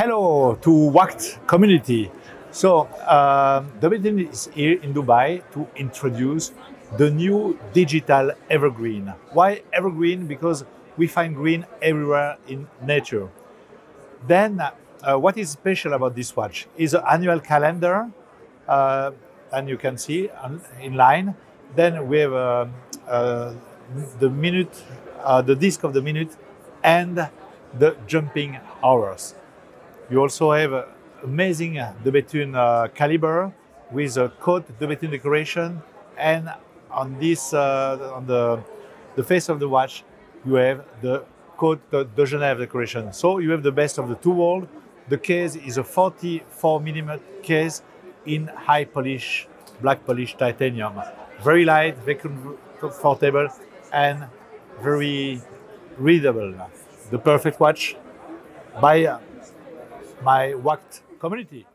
Hello to WAQT community. So, um, WTN is here in Dubai to introduce the new digital evergreen. Why evergreen? Because we find green everywhere in nature. Then, uh, what is special about this watch is an annual calendar, uh, and you can see in line. Then we have uh, uh the minute, uh, the disc of the minute, and the jumping hours. You also have amazing De Bethune uh, caliber with a Côtes De Bethune decoration, and on this uh, on the the face of the watch, you have the Côtes de, Genève decoration. So you have the best of the two worlds. The case is a 44 millimeter case in high polish, black polish titanium. Very light, very comfortable, and very readable. The perfect watch by my WAQT community.